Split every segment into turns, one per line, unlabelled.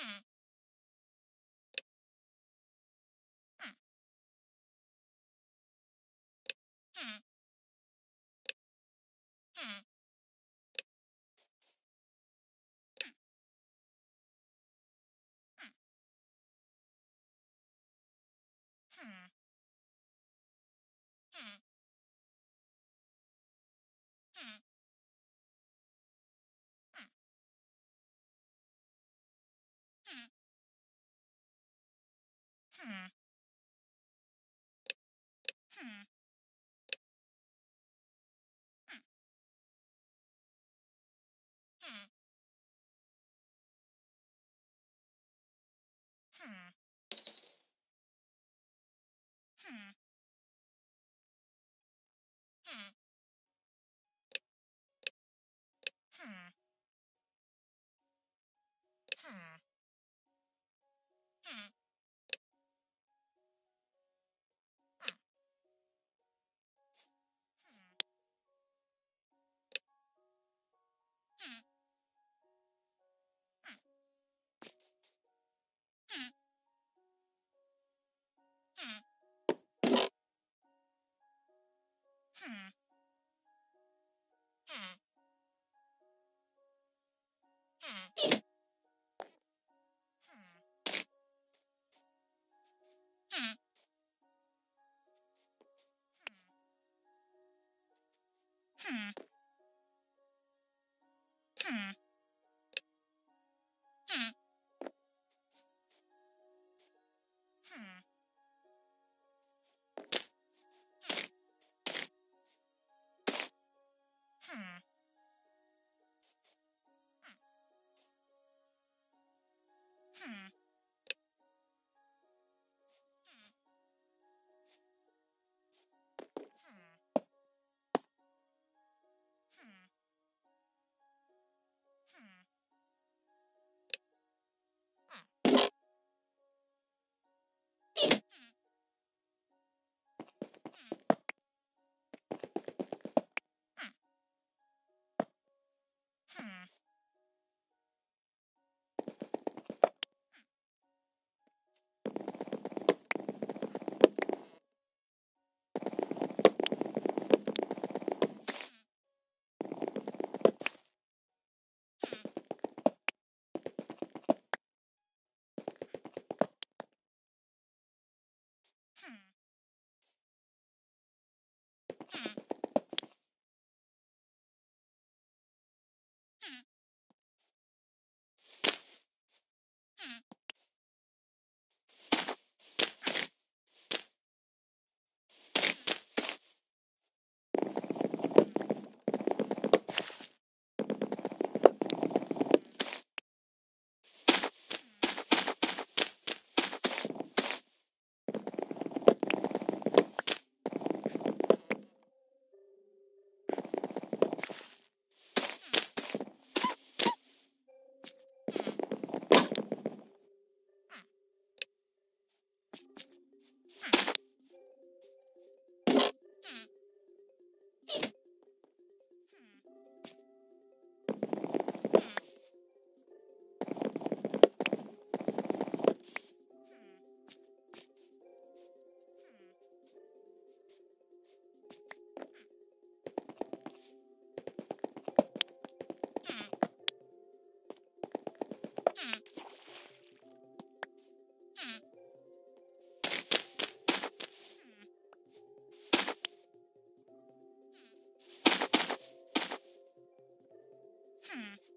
Hmm.
Hmm. Yeah. Hmm. Yeah. Mm-hmm.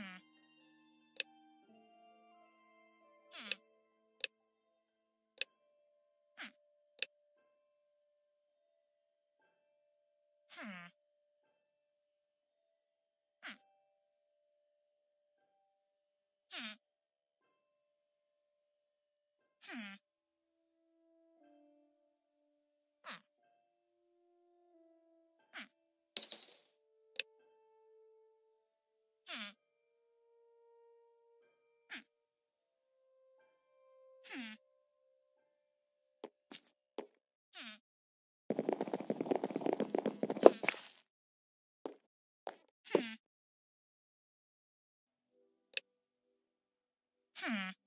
Ah!
Ah.